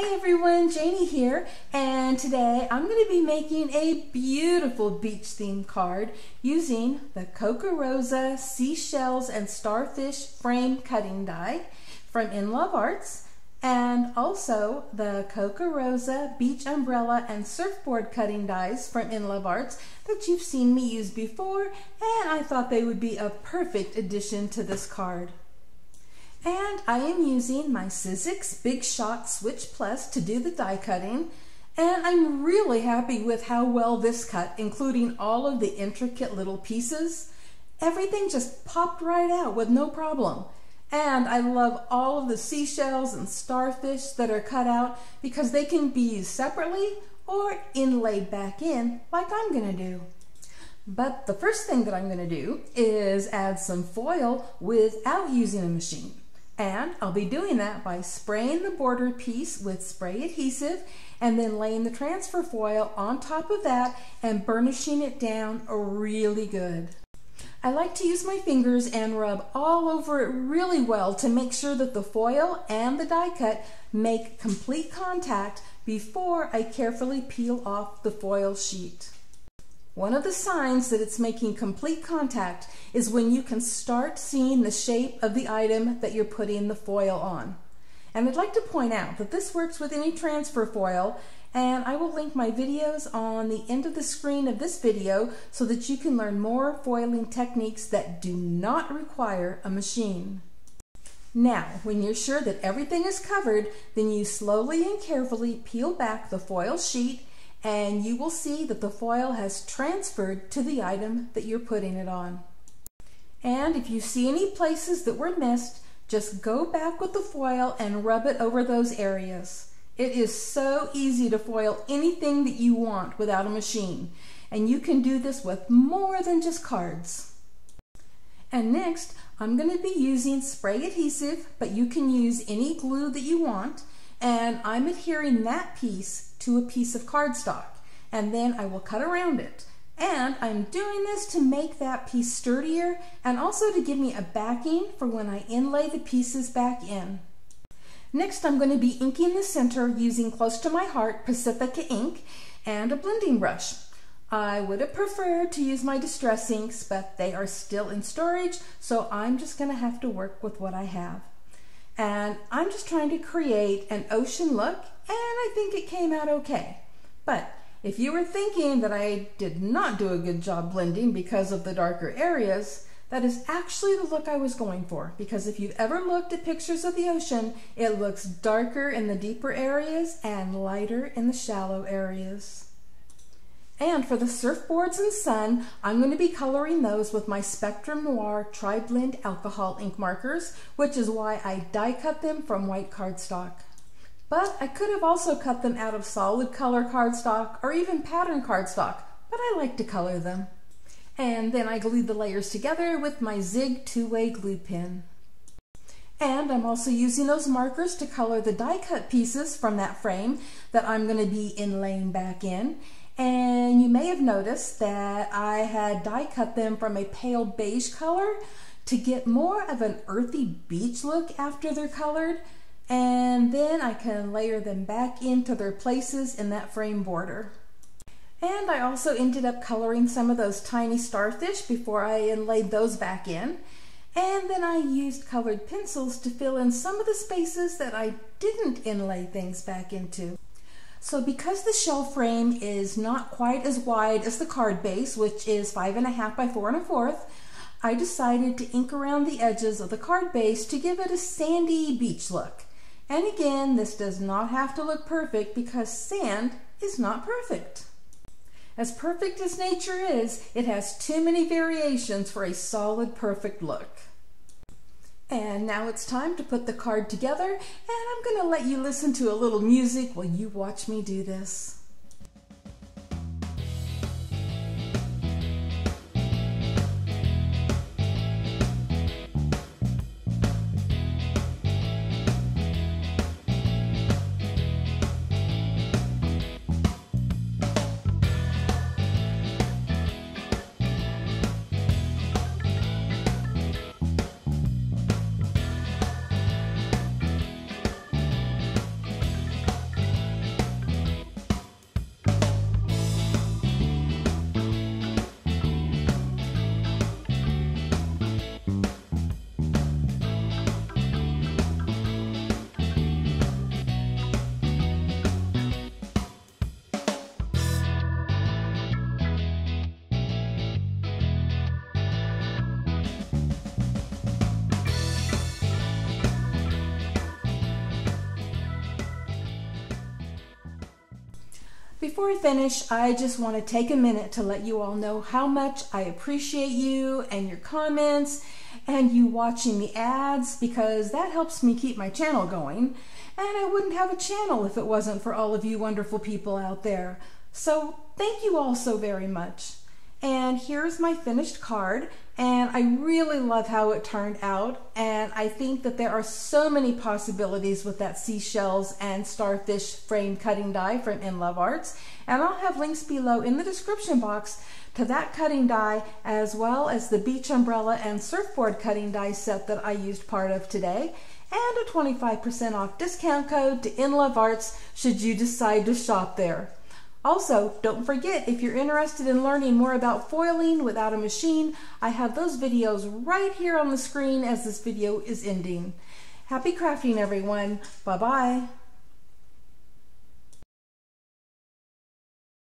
Hi everyone, Janie here, and today I'm going to be making a beautiful beach themed card using the Kokorosa Seashells and Starfish Frame Cutting Die from In Love Arts, and also the Kokorosa Beach Umbrella and Surfboard Cutting Dies from In Love Arts that you've seen me use before, and I thought they would be a perfect addition to this card. And I am using my Sizzix Big Shot Switch Plus to do the die cutting. And I'm really happy with how well this cut, including all of the intricate little pieces. Everything just popped right out with no problem. And I love all of the seashells and starfish that are cut out because they can be used separately or inlaid back in like I'm gonna do. But the first thing that I'm gonna do is add some foil without using a machine. And I'll be doing that by spraying the border piece with spray adhesive and then laying the transfer foil on top of that and burnishing it down really good. I like to use my fingers and rub all over it really well to make sure that the foil and the die cut make complete contact before I carefully peel off the foil sheet. One of the signs that it's making complete contact is when you can start seeing the shape of the item that you're putting the foil on. And I'd like to point out that this works with any transfer foil and I will link my videos on the end of the screen of this video so that you can learn more foiling techniques that do not require a machine. Now, when you're sure that everything is covered, then you slowly and carefully peel back the foil sheet and you will see that the foil has transferred to the item that you're putting it on. And if you see any places that were missed, just go back with the foil and rub it over those areas. It is so easy to foil anything that you want without a machine, and you can do this with more than just cards. And next, I'm going to be using spray adhesive, but you can use any glue that you want, and I'm adhering that piece to a piece of cardstock and then I will cut around it. And I'm doing this to make that piece sturdier and also to give me a backing for when I inlay the pieces back in. Next I'm going to be inking the center using Close to My Heart Pacifica ink and a blending brush. I would have preferred to use my distress inks, but they are still in storage, so I'm just going to have to work with what I have. And I'm just trying to create an ocean look and I think it came out okay. But if you were thinking that I did not do a good job blending because of the darker areas, that is actually the look I was going for because if you've ever looked at pictures of the ocean, it looks darker in the deeper areas and lighter in the shallow areas. And for the surfboards and sun, I'm going to be coloring those with my Spectrum Noir Tri-Blend Alcohol ink markers, which is why I die cut them from white cardstock. But I could have also cut them out of solid color cardstock or even pattern cardstock, but I like to color them. And then I glued the layers together with my Zig two-way glue pen. And I'm also using those markers to color the die cut pieces from that frame that I'm going to be inlaying back in. And you may have noticed that I had die cut them from a pale beige color to get more of an earthy beach look after they're colored and then I can layer them back into their places in that frame border. And I also ended up coloring some of those tiny starfish before I inlaid those back in. And then I used colored pencils to fill in some of the spaces that I didn't inlay things back into. So because the shell frame is not quite as wide as the card base, which is five and a half by four and a fourth, I decided to ink around the edges of the card base to give it a sandy beach look. And again, this does not have to look perfect because sand is not perfect. As perfect as nature is, it has too many variations for a solid perfect look. And now it's time to put the card together and I'm going to let you listen to a little music while you watch me do this. Before I finish, I just want to take a minute to let you all know how much I appreciate you and your comments and you watching the ads because that helps me keep my channel going. And I wouldn't have a channel if it wasn't for all of you wonderful people out there. So thank you all so very much. And here's my finished card. And I really love how it turned out. And I think that there are so many possibilities with that seashells and starfish frame cutting die from In Love Arts. And I'll have links below in the description box to that cutting die as well as the beach umbrella and surfboard cutting die set that I used part of today and a 25% off discount code to In Love Arts should you decide to shop there. Also, don't forget, if you're interested in learning more about foiling without a machine, I have those videos right here on the screen as this video is ending. Happy crafting, everyone. Bye-bye.